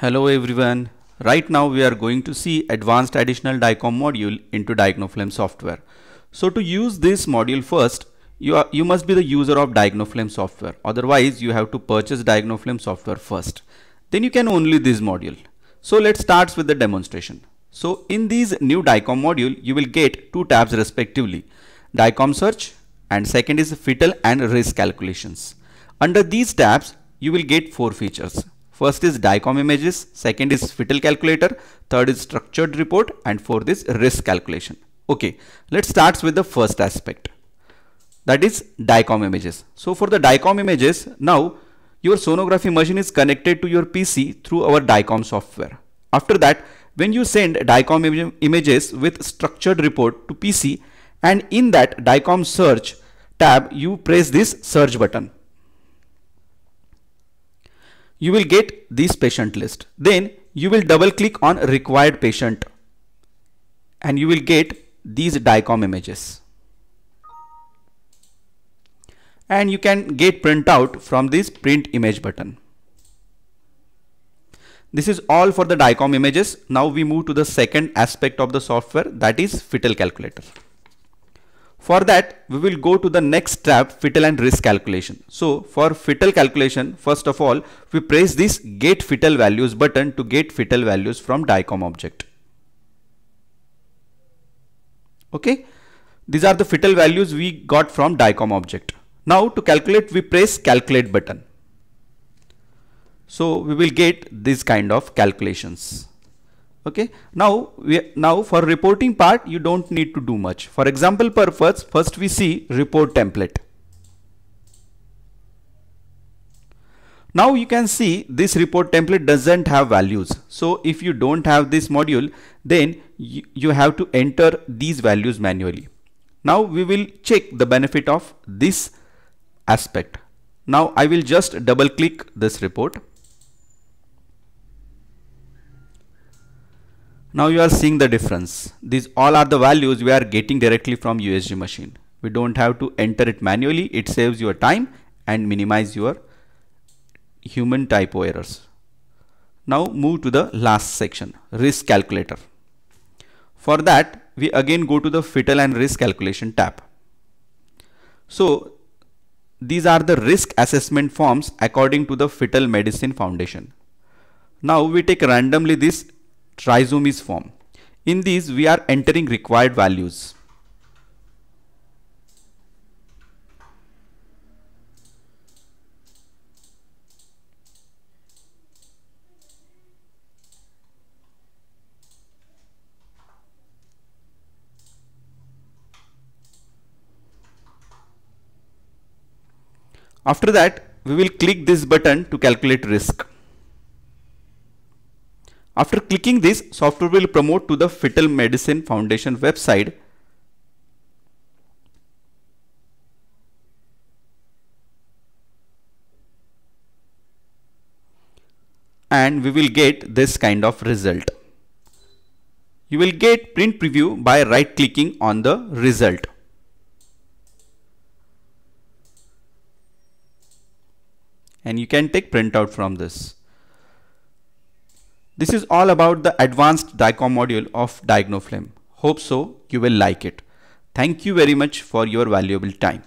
Hello everyone. Right now we are going to see advanced additional DICOM module into DiagnoFlame software. So to use this module first, you, are, you must be the user of DiagnoFlame software. Otherwise you have to purchase DiagnoFlame software first. Then you can only this module. So let's start with the demonstration. So in this new DICOM module, you will get two tabs respectively. DICOM search and second is fetal and risk calculations. Under these tabs, you will get four features. First is DICOM images, second is fetal calculator, third is structured report and fourth is risk calculation. Okay, let's start with the first aspect. That is DICOM images. So for the DICOM images, now your sonography machine is connected to your PC through our DICOM software. After that, when you send DICOM Im images with structured report to PC and in that DICOM search tab, you press this search button you will get this patient list. Then you will double click on required patient and you will get these DICOM images. And you can get printout from this print image button. This is all for the DICOM images. Now we move to the second aspect of the software that is fetal calculator. For that, we will go to the next tab, fetal and risk calculation. So for fetal calculation, first of all, we press this get fetal values button to get fetal values from DICOM object. Okay. These are the fetal values we got from DICOM object. Now to calculate, we press calculate button. So we will get this kind of calculations okay? Now we now for reporting part you don't need to do much. For example purpose first we see report template. Now you can see this report template doesn't have values. So if you don't have this module then you, you have to enter these values manually. Now we will check the benefit of this aspect. Now I will just double click this report Now you are seeing the difference. These all are the values we are getting directly from USG machine. We don't have to enter it manually. It saves your time and minimize your human typo errors. Now move to the last section, risk calculator. For that, we again go to the fetal and risk calculation tab. So these are the risk assessment forms according to the Fetal Medicine Foundation. Now we take randomly this trisomies form. In these we are entering required values. After that, we will click this button to calculate risk. After clicking this, software will promote to the Fetal Medicine Foundation website and we will get this kind of result. You will get print preview by right clicking on the result. And you can take printout from this. This is all about the advanced DICOM module of DiagnoFlame. Hope so you will like it. Thank you very much for your valuable time.